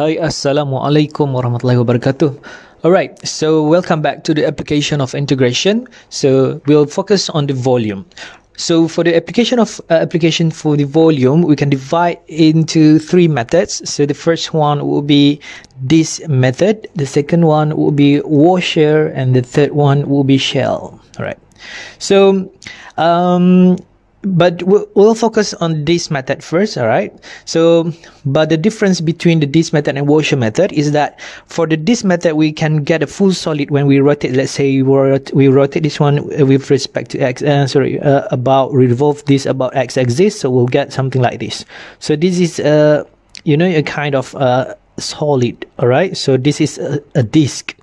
Hai, Assalamualaikum warahmatullahi wabarakatuh. Alright, so welcome back to the application of integration. So we'll focus on the volume. So for the application of uh, application for the volume, we can divide into three methods. So the first one will be this method. The second one will be washer, and the third one will be shell. All right. So um, but we'll, focus on disk method first all right? So but the difference between the disk method and washer method is that for the disk method we can get a full solid when we rotate. Let's say we, rot- we rotate this one with respect to x uh, sorry uh, about revolve this about x axis so we'll get something like this. So this is uh you know a kind of uh solid all right? So this is a, a disk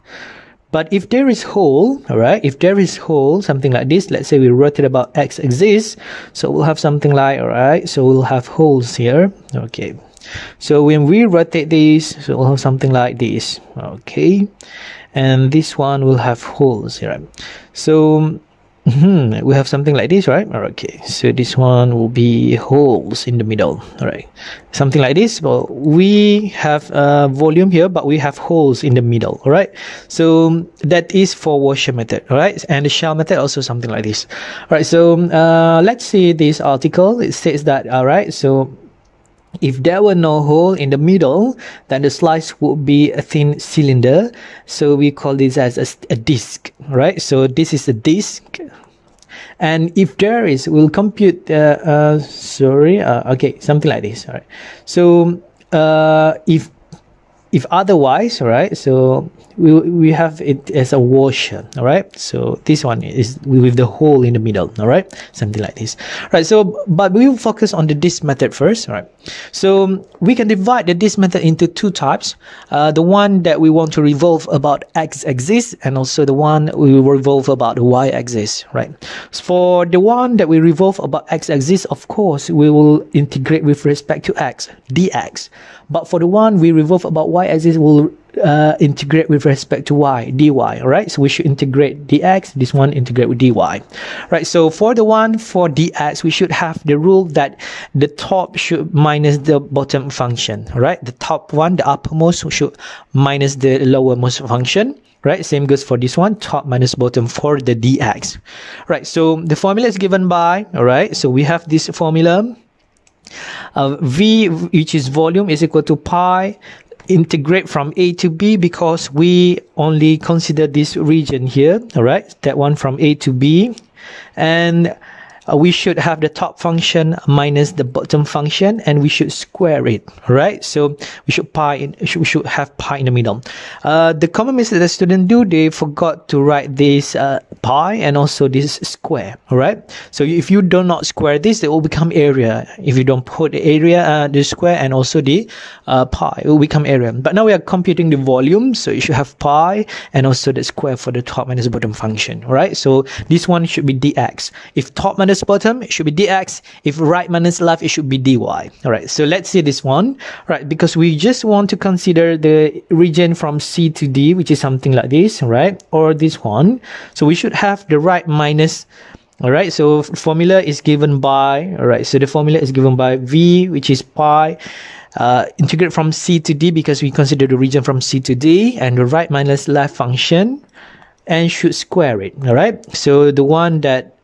but if there is hole, all right, if there is hole, something like this, let's say we rotate about x axis, so we'll have something like, all right, so we'll have holes here, okay. So when we rotate this, so we'll have something like this, okay. And this one will have holes here. So Hmm, we have something like this, right? Okay, so this one will be holes in the middle. All right, something like this. Well, we have a volume here, but we have holes in the middle. All right, so that is for washer method. All right, and the shell method also something like this. All right, so uh, let's see this article. It says that all right, so if there were no hole in the middle, then the slice would be a thin cylinder. So we call this as a, a disc, right? So this is a disc. And if there is, we'll compute, uh, uh, sorry, uh, okay, something like this, all right? So uh, if if otherwise all right so we, we have it as a washer all right so this one is with the hole in the middle all right something like this. Right so but we will focus on the disk method first all right so we can divide the disk method into two types. Uh, the one that we want to revolve about x axis and also the one we will revolve about the y axis right? So for the one that we revolve about x axis of course we will integrate with respect to x dx. But for the one we revolve about y-axis, we'll uh, integrate with respect to y, dy, right? So we should integrate dx, this one integrate with dy, right? So for the one for dx, we should have the rule that the top should minus the bottom function, right? The top one, the uppermost should minus the lowermost function right same goes for this one top minus bottom for the dx right so the formula is given by all right so we have this formula uh, v which is volume is equal to pi integrate from a to b because we only consider this region here all right? That one from a to b. And uh, we should have the top function minus the bottom function and we should square it right? So we should pi in, we should have pi in the middle. Uh, the common mistake that students do they forgot to write this uh, pi and also this square all right so if you do not square this it will become area. If you don't put the area uh, the square and also the uh, pi it will become area. But now we are computing the volume so you should have pi and also the square for the top minus bottom function all right so this one should be dx. If top minus bottom, it should be dx. If right minus left, it should be dy. All right, so let's see this one. Right, because we just want to consider the region from C to D, which is something like this, right? Or this one. So we should have the right minus all right so formula is given by all right so the formula is given by v which is pi uh, integrate from c to d because we consider the region from c to d and the right minus left function and should square it all right so the one that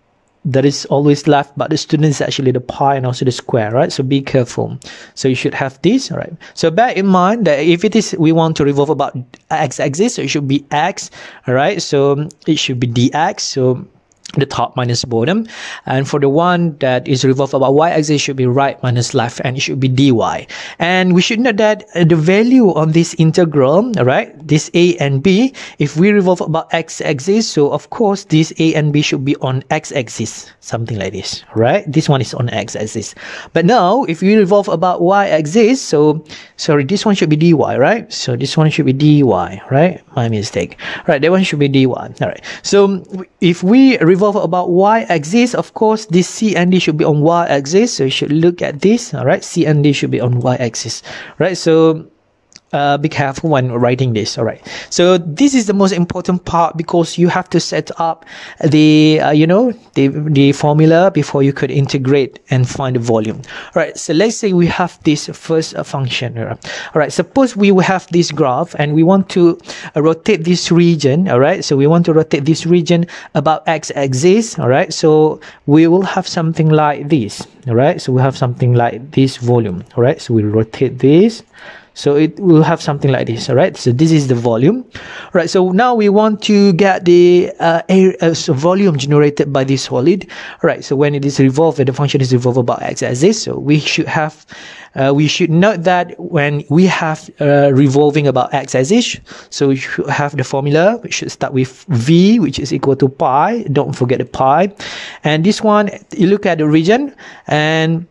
that is always left but the student is actually the pi and also the square right? So be careful. So you should have this all right? So bear in mind that if it is we want to revolve about x axis so it should be x all right? So it should be dx so the top minus bottom. And for the one that is revolved about y-axis should be right minus left and it should be dy. And we should know that the value on this integral right this a and b if we revolve about x-axis so of course this a and b should be on x-axis something like this right? This one is on x-axis but now if we revolve about y-axis so sorry this one should be dy right? So this one should be dy right? My mistake. Right that one should be dy. All right. So if we revolve revolve about y-axis, of course, this C and D should be on y-axis. So you should look at this. All right, C and D should be on y-axis. Right. So uh, be careful when writing this. All right. So this is the most important part because you have to set up the, uh, you know, the, the formula before you could integrate and find the volume. All right. So let's say we have this first function. All right. Suppose we have this graph and we want to uh, rotate this region. All right. So we want to rotate this region about x axis. All right. So we will have something like this. All right. So we have something like this volume. All right. So we rotate this so it will have something like this all right so this is the volume. All right so now we want to get the uh, air uh, so volume generated by this solid. All right so when it is revolved the function is revolved about x-axis so we should have uh, we should note that when we have uh, revolving about x-axis so we should have the formula we should start with v which is equal to pi. Don't forget the pi. And this one you look at the region and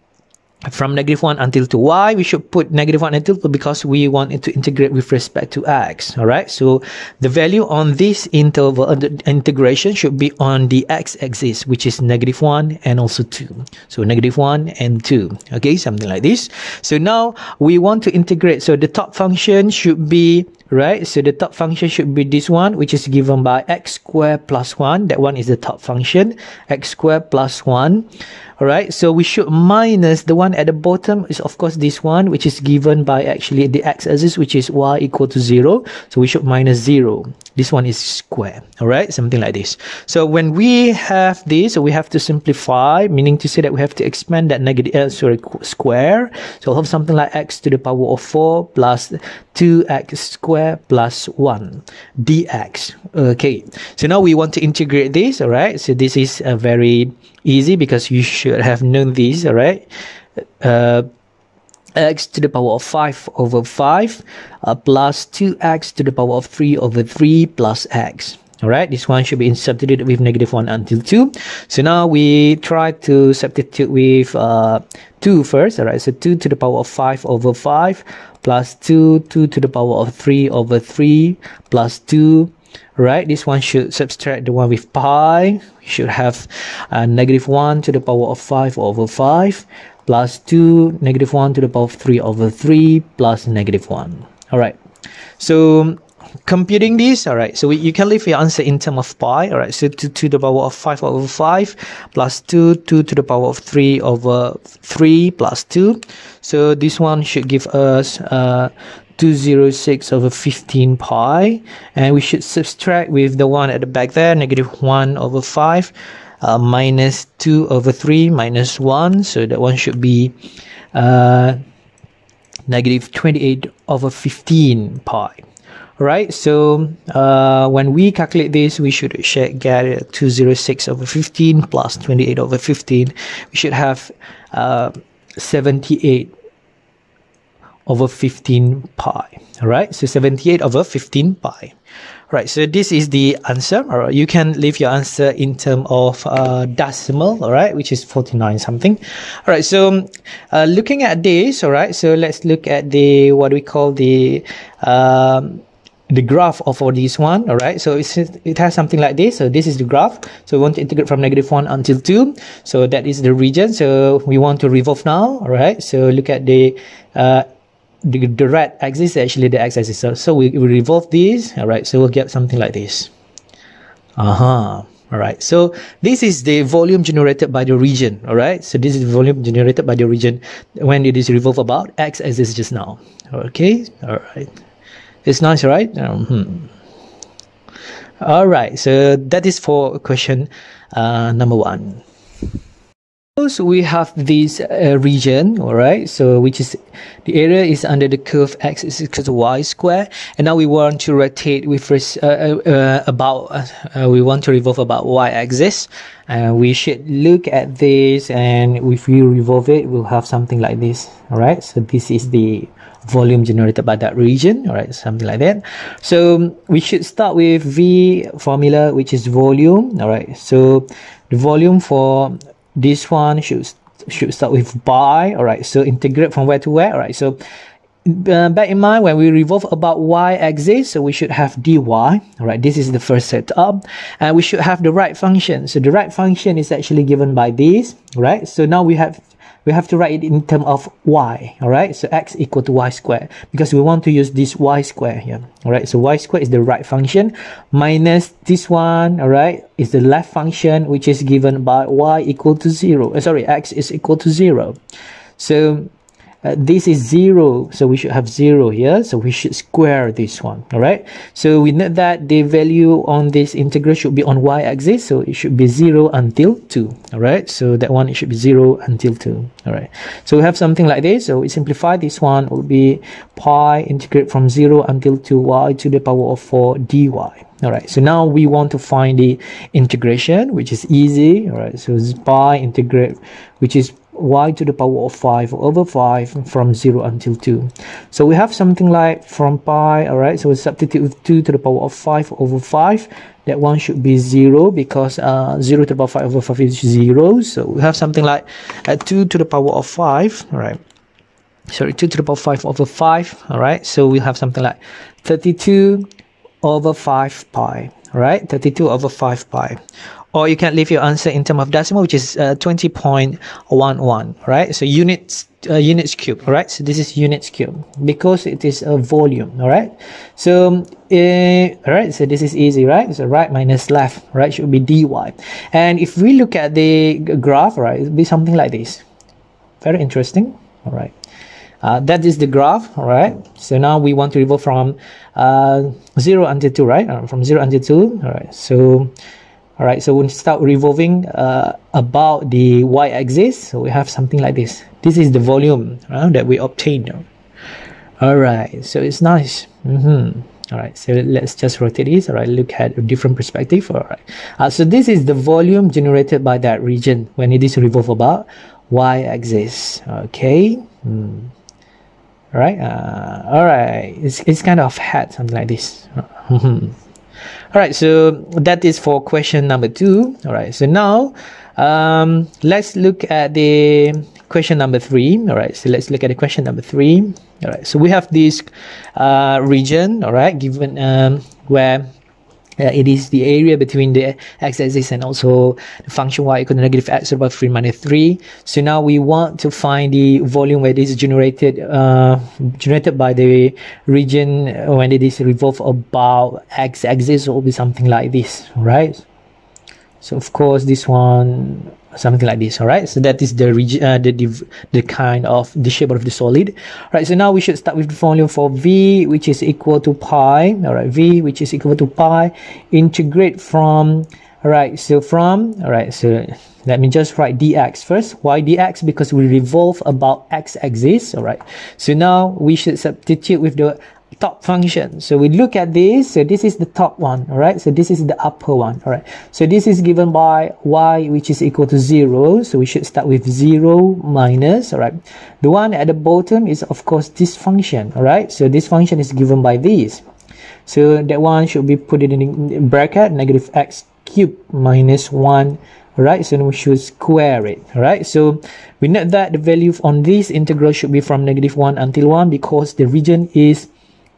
from negative 1 until to y we should put negative 1 until 2 because we want it to integrate with respect to x all right so the value on this interval uh, integration should be on the x-axis which is negative 1 and also 2 so negative 1 and 2 okay? Something like this. So now we want to integrate so the top function should be right? So the top function should be this one which is given by x squared plus 1 that one is the top function. X squared plus 1 all right so we should minus the one at the bottom is of course this one which is given by actually the x-axis which is y equal to 0 so we should minus 0 this one is square. All right something like this. So when we have this so we have to simplify meaning to say that we have to expand that negative uh, sorry square. So we'll have something like x to the power of 4 plus 2x square plus 1 dx. Okay so now we want to integrate this. All right so this is a very easy because you should have known this all right uh, x to the power of 5 over 5 uh, plus 2x to the power of 3 over 3 plus x all right this one should be substituted with negative 1 until 2 so now we try to substitute with uh, 2 first all right so 2 to the power of 5 over 5 plus 2 2 to the power of 3 over 3 plus 2 right this one should subtract the one with pi. We should have uh, negative 1 to the power of 5 over 5 plus 2 negative 1 to the power of 3 over 3 plus negative 1 all right so computing this all right so we, you can leave your answer in term of pi all right so 2 to the power of 5 over 5 plus 2 2 to the power of 3 over 3 plus 2 so this one should give us uh, 206 over 15 pi. And we should subtract with the one at the back there negative 1 over 5 uh, minus 2 over 3 minus 1 so that one should be uh, negative 28 over 15 pi. Right so uh, when we calculate this we should get 206 over 15 plus 28 over 15 we should have uh, 78 over 15 pi all right so 78 over 15 pi. Right so this is the answer. All right you can leave your answer in term of uh, decimal all right which is 49 something. All right so uh, looking at this all right so let's look at the what we call the um, the graph of all this one all right so it has something like this. So this is the graph. So we want to integrate from negative 1 until 2 so that is the region. So we want to revolve now all right so look at the uh, the, the red axis is actually the x-axis so, so we, we revolve this all right so we'll get something like this. Uh-huh all right so this is the volume generated by the region all right so this is the volume generated by the region when it is revolved about. X axis just now okay? All right it's nice right? Um, hmm. all right so that is for question uh, number one Suppose we have this uh, region, all right, so which is the area is under the curve x is equal to y square, and now we want to rotate with uh, uh, uh, about, uh, we want to revolve about y axis, and we should look at this, and if we revolve it, we'll have something like this, all right, so this is the volume generated by that region all right something like that. So we should start with v formula which is volume all right so the volume for this one should should start with pi all right so integrate from where to where all right so uh, bear in mind when we revolve about y-axis so we should have dy all right this is the first setup and we should have the right function. So the right function is actually given by this right so now we have we have to write it in terms of y, all right? So x equal to y square because we want to use this y square here, all right? So y square is the right function minus this one, all right, is the left function which is given by y equal to 0. Uh, sorry, x is equal to 0. So uh, this is 0 so we should have 0 here so we should square this one all right so we know that the value on this integral should be on y-axis so it should be 0 until 2 all right so that one it should be 0 until 2 all right so we have something like this so we simplify this one will be pi integrate from 0 until 2y to the power of 4 dy all right so now we want to find the integration which is easy all right so pi integrate which is y to the power of 5 over 5 from 0 until 2 so we have something like from pi all right so we substitute with 2 to the power of 5 over 5 that one should be 0 because uh, 0 to the power 5 over 5 is 0 so we have something like uh, 2 to the power of 5 all right sorry 2 to the power 5 over 5 all right so we have something like 32 over 5 pi right 32 over 5 pi or you can leave your answer in term of decimal which is uh, 20.11 right? So units uh, units cube right? So this is units cube because it is a volume all right so uh, all right so this is easy right? So right minus left right should be dy. And if we look at the graph right it'll be something like this. Very interesting all right uh, that is the graph all right so now we want to revolve from uh, 0 until 2 right? Uh, from 0 until 2 all right so all right so we start revolving uh, about the y-axis so we have something like this. This is the volume uh, that we obtained. All right so it's nice. Mm -hmm. all right so let's just rotate this. All right look at a different perspective. All right uh, so this is the volume generated by that region when it is revolved about y-axis okay. Hmm. all right uh, all right it's, it's kind of hat something like this. Mm-hmm. all right so that is for question number two. All right so now um, let's look at the question number three. All right so let's look at the question number three. All right so we have this uh, region all right given um, where it is the area between the x-axis and also the function y equal to negative x over 3 minus 3 so now we want to find the volume where this is generated uh, generated by the region when it is revolved about x-axis it be something like this right? So of course this one something like this all right so that is the region uh, the, the the kind of the shape of the solid. All right so now we should start with the volume for v which is equal to pi all right v which is equal to pi integrate from all right so from all right so let me just write dx first. Why dx? Because we revolve about x axis all right so now we should substitute with the top function. So we look at this. So this is the top one. All right. So this is the upper one. All right. So this is given by y, which is equal to zero. So we should start with zero minus. All right. The one at the bottom is of course this function. All right. So this function is given by this. So that one should be put in bracket negative x cubed minus one Alright, so we should square it. Alright, so we know that the value on this integral should be from negative 1 until 1 because the region is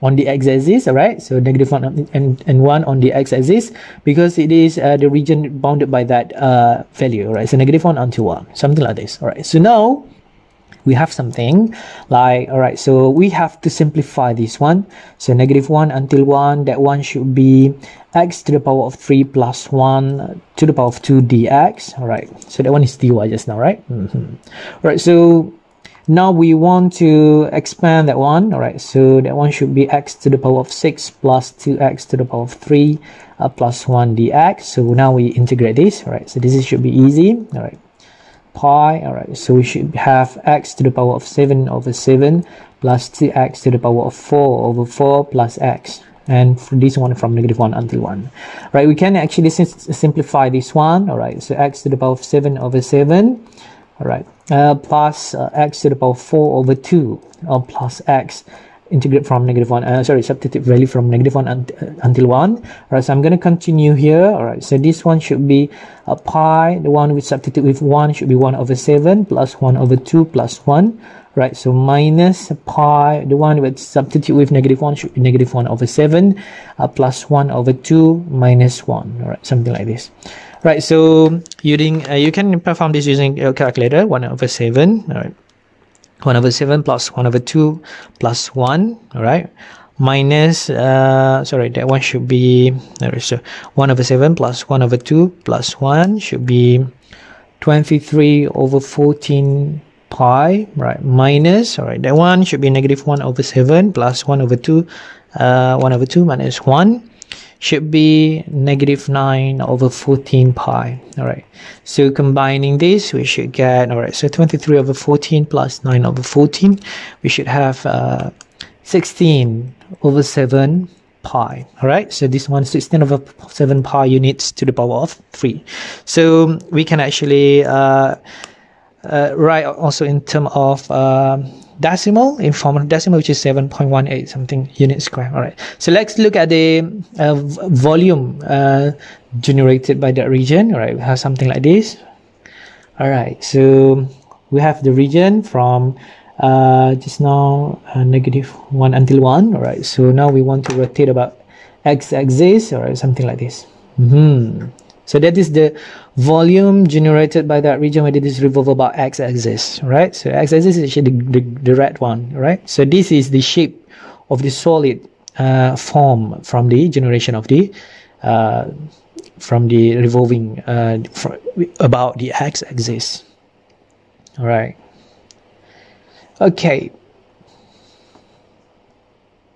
on the x-axis right? So negative one and, and one on the x-axis because it is uh, the region bounded by that uh, value right? So negative one until one something like this all right so now we have something like all right so we have to simplify this one. So negative 1 until 1 that one should be x to the power of 3 plus 1 to the power of 2 dx all right so that one is dy just now right? Mm -hmm. all right so now we want to expand that one all right so that one should be x to the power of 6 plus 2x to the power of 3 uh, plus 1 dx. So now we integrate this all right so this should be easy all right pi all right so we should have x to the power of 7 over 7 plus 2x to the power of 4 over 4 plus x. And for this one from negative 1 until 1 right we can actually simplify this one all right so x to the power of 7 over 7 all right. Uh, plus uh, x to the power 4 over 2 or plus x integrate from negative 1 uh, sorry substitute value from negative 1 un uh, until 1 all right so i'm going to continue here. All right so this one should be a pi the one with substitute with 1 should be 1 over 7 plus 1 over 2 plus 1 right so minus pi the one with substitute with negative 1 should be negative 1 over 7 uh, plus 1 over 2 minus 1 all right something like this Right, so using uh, you can perform this using your calculator. One over seven. All right, one over seven plus one over two plus one. All right, minus. Uh, sorry, that one should be. Right, so one over seven plus one over two plus one should be twenty-three over fourteen pi. Right, minus. All right, that one should be negative one over seven plus one over two. Uh, one over two minus one should be negative 9 over 14 pi. All right. So combining this we should get all right so 23 over 14 plus 9 over 14 we should have uh, 16 over 7 pi. All right. So this one 16 over 7 pi units to the power of 3 so we can actually uh, uh, write also in term of uh, decimal in form of decimal which is 7.18 something unit square. All right. So let's look at the uh, volume uh, generated by that region. All right. We have something like this. All right. So we have the region from uh, just now uh, negative 1 until 1 all right. So now we want to rotate about x-axis all right. Something like this. Mm -hmm. So that is the volume generated by that region where it is revolve about x-axis, right? So x-axis is actually the, the, the, red one, right? So this is the shape of the solid uh, form from the generation of the uh, from the revolving uh, about the x-axis. All right. Okay.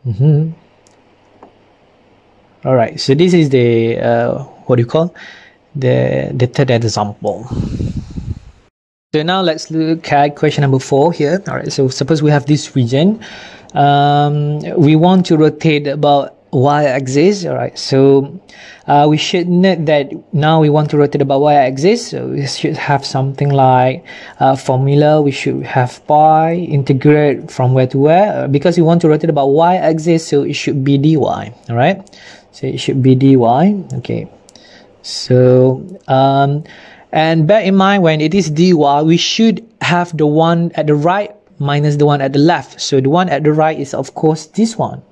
Mm-hmm. All right. So this is the uh, what do you call? The the third example. So now let's look at question number four here. All right so suppose we have this region. Um, we want to rotate about y-axis all right so uh, we should note that now we want to rotate about y-axis so we should have something like uh, formula. We should have pi integrate from where to where uh, because we want to rotate about y-axis so it should be dy. All right so it should be dy. Okay so, um, and bear in mind when it is dy, we should have the one at the right minus the one at the left. So the one at the right is of course this one,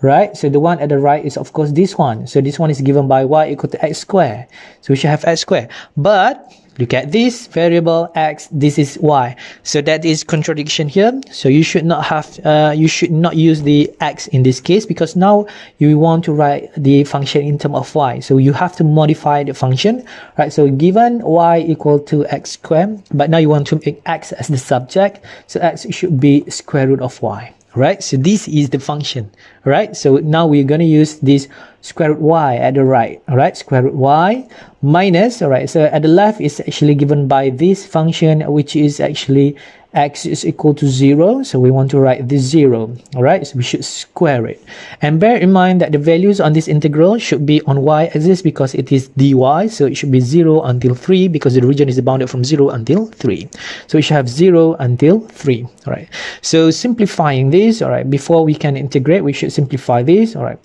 right? So the one at the right is of course this one. So this one is given by y equal to x squared. So we should have x squared. But look at this variable x this is y. So that is contradiction here. So you should not have uh, you should not use the x in this case because now you want to write the function in terms of y. So you have to modify the function right? So given y equal to x squared but now you want to make x as the subject. So x should be square root of y right? So this is the function. Right? So now we're going to use this square root y at the right. All right square root y minus all right so at the left is actually given by this function which is actually x is equal to 0 so we want to write this 0 all right so we should square it. And bear in mind that the values on this integral should be on y-axis because it is dy so it should be 0 until 3 because the region is bounded from 0 until 3 so we should have 0 until 3 all right so simplifying this all right before we can integrate we should simplify this all right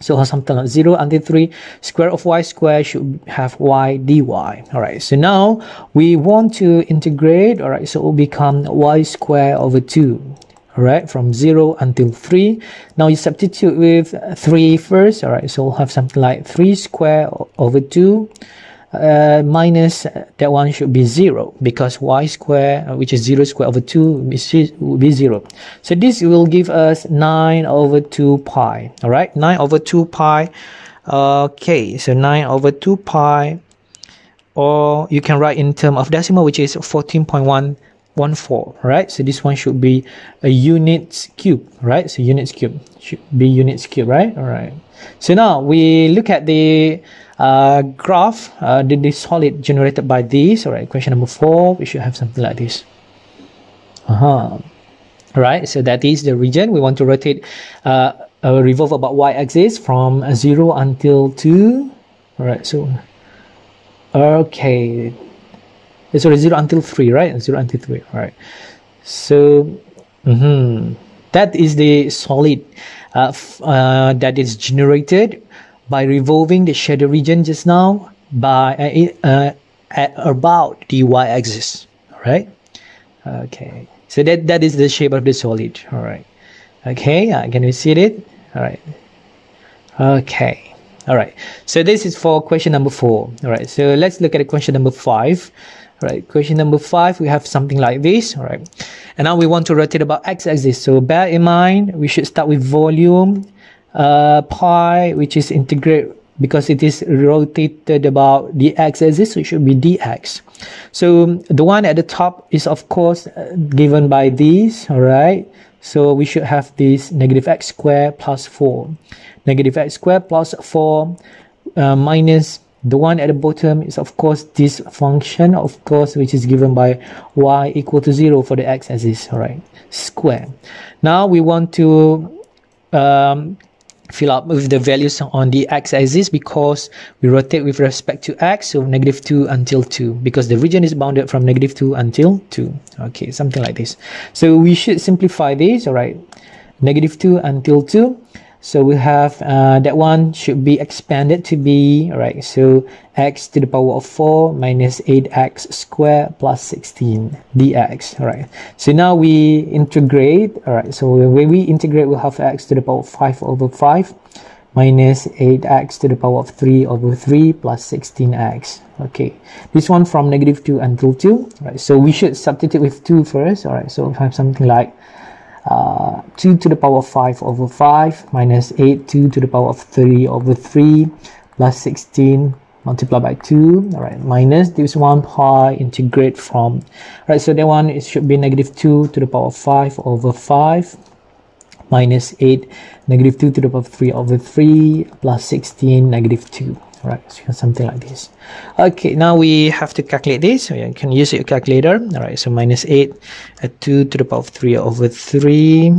so something like 0 until 3 square of y square should have y dy. All right so now we want to integrate all right so it will become y square over 2 all right from 0 until 3 now you substitute with 3 first all right so we'll have something like 3 square over 2 uh, minus uh, that one should be 0 because y square uh, which is 0 square over 2 will be 0 so this will give us 9 over 2 pi all right? 9 over 2 pi okay so 9 over 2 pi or you can write in term of decimal which is 14.114 right? So this one should be a units cube right? So units cube should be units cube right? All right. So now we look at the uh, graph, uh, the, the solid generated by this. All right, question number four, we should have something like this. Uh-huh. All right, so that is the region. We want to rotate, uh, uh revolve about y-axis from 0 until 2. All right, so, okay. Sorry, 0 until 3, right? 0 until 3, all right. So, mm -hmm. that is the solid uh, uh, that is generated by revolving the shadow region just now by uh, uh, at about the y-axis all right okay so that that is the shape of the solid all right okay uh, can you see it all right okay All right. So this is for question number four. All right. So let's look at question number five. All right. Question number five, we have something like this. All right. And now we want to rotate about x-axis. So bear in mind, we should start with volume uh, pi, which is integrate because it is rotated about the x-axis, so it should be dx. So the one at the top is of course uh, given by this. All right. So we should have this negative x squared plus 4. Negative x squared plus 4 uh, minus the one at the bottom is of course this function of course which is given by y equal to 0 for the x-axis alright square now we want to um, fill up with the values on the x-axis because we rotate with respect to x so negative 2 until 2 because the region is bounded from negative 2 until 2 okay something like this. So we should simplify this all right? Negative 2 until 2 so we have uh, that one should be expanded to be, all right, so x to the power of 4 minus 8x squared plus 16 dx, all right. So now we integrate, all right, so when we integrate, we'll have x to the power of 5 over 5 minus 8x to the power of 3 over 3 plus 16x. Okay, this one from negative 2 until 2, right? So we should substitute with 2 first, all right, so we have something like uh, 2 to the power of 5 over 5 minus 8 2 to the power of 3 over 3 plus 16 multiplied by 2 all right minus this 1 pi integrate from right so that one it should be negative 2 to the power of 5 over 5 minus 8 negative 2 to the power of 3 over 3 plus 16 negative 2 right so something like this. Okay now we have to calculate this. So you can use your calculator. All right so minus 8 at 2 to the power of 3 over 3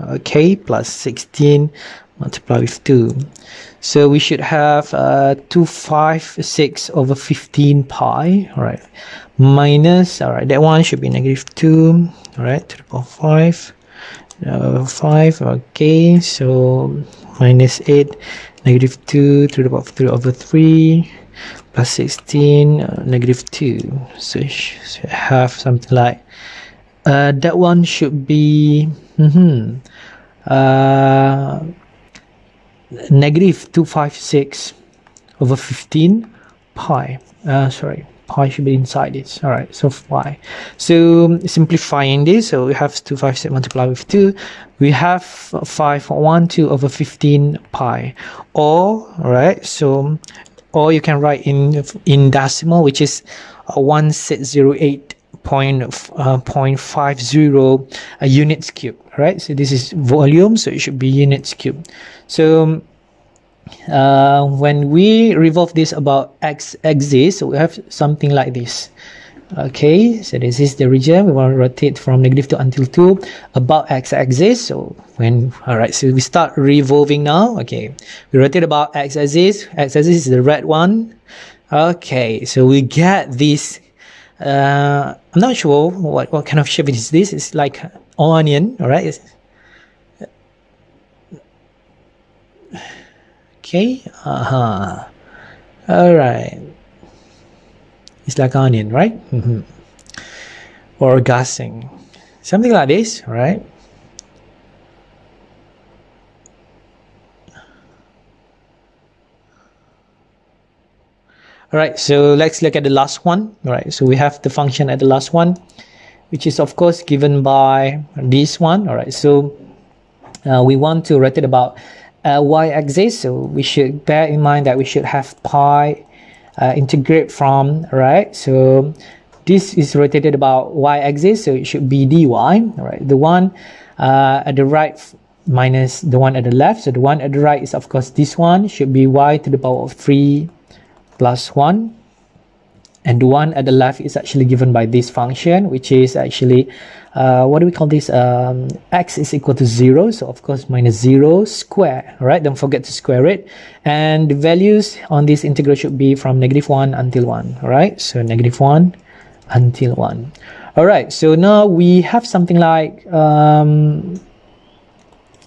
okay plus 16 multiply with 2 so we should have uh, 256 over 15 pi. All right minus all right that one should be negative 2 all right to the power of 5 uh, 5 okay so minus 8 negative 2 to the power of 3 over 3 plus 16 uh, negative 2 so you should have something like uh, that one should be mm -hmm, uh, negative 256 over 15 pi. Uh, sorry pi should be inside this all right so y so simplifying this so we have 256 multiplied with 2 we have 512 over 15 pi. Or all right so or you can write in in decimal which is 1608 point uh, point five zero uh, units cube right? So this is volume so it should be units cube so uh, when we revolve this about x axis so we have something like this. Okay so this is the region. We want to rotate from negative 2 until 2 about x-axis so when all right so we start revolving now. Okay we rotate about x-axis x-axis is the red one. Okay so we get this uh, I'm not sure what, what kind of shape is. This it's like onion all right it's, okay uh-huh all right. It's like onion right? Mm-hmm. or gassing. Something like this right? All right so let's look at the last one. All right so we have the function at the last one which is of course given by this one. All right so uh, we want to write it about uh, y-axis so we should bear in mind that we should have pi uh, integrate from right? So this is rotated about y-axis so it should be dy right? The one uh, at the right minus the one at the left. So the one at the right is of course this one. Should be y to the power of 3 plus 1 and the one at the left is actually given by this function which is actually uh, what do we call this? Um, x is equal to 0 so of course minus 0 square right? Don't forget to square it. And the values on this integral should be from negative 1 until 1 all right? So negative 1 until 1 all right so now we have something like um,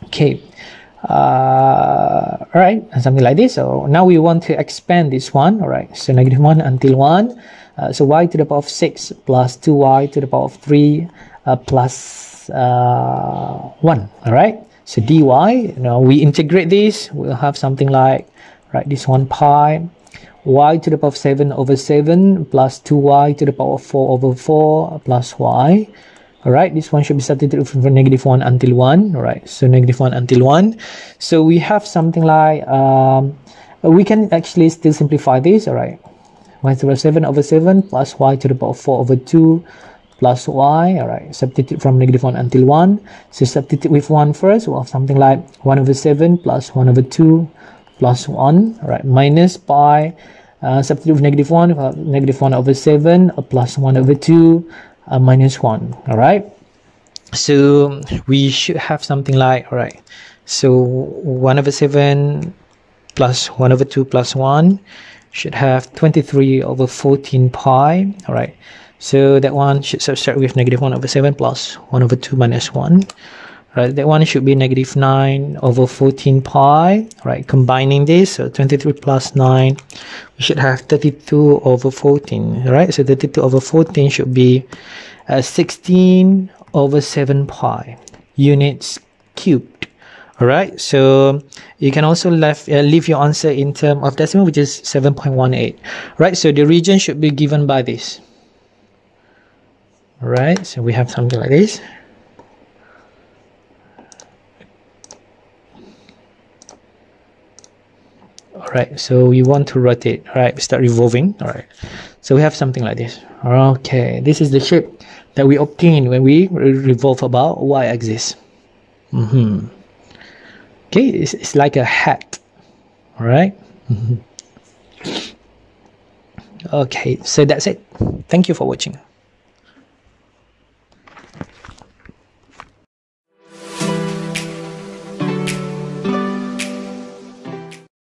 okay uh, all right something like this. So now we want to expand this one all right so negative 1 until 1 uh, so y to the power of 6 plus 2y to the power of 3 uh, plus, uh, 1 all right so dy you now we integrate this. We'll have something like right this one pi y to the power of 7 over 7 plus 2y to the power of 4 over 4 plus y all right this one should be substituted from negative 1 until 1 all right so negative 1 until 1 so we have something like um, we can actually still simplify this. All right y to the power 7 over 7 plus y to the power of 4 over 2 plus y. All right substitute from negative 1 until 1 so substitute with 1 first. We'll have something like 1 over 7 plus 1 over 2 plus 1 all right minus pi uh, substitute with negative 1 uh, negative 1 over 7 uh, plus 1 over 2 uh, minus 1 all right so we should have something like all right so 1 over 7 plus 1 over 2 plus 1 should have 23 over 14 pi all right so that one should subtract with negative 1 over 7 plus 1 over 2 minus 1 right? That one should be negative 9 over 14 pi right? Combining this so 23 plus 9 we should have 32 over 14 right? So 32 over 14 should be uh, 16 over 7 pi units cubed all right? So you can also left, uh, leave your answer in term of decimal which is 7.18 right? So the region should be given by this all right? So we have something like this right? So you want to rotate right? Start revolving all right so we have something like this. Okay this is the shape that we obtain when we revolve about y-axis mm -hmm. okay it's, it's like a hat all right mm -hmm. okay so that's it. Thank you for watching